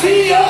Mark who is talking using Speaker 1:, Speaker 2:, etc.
Speaker 1: see, you.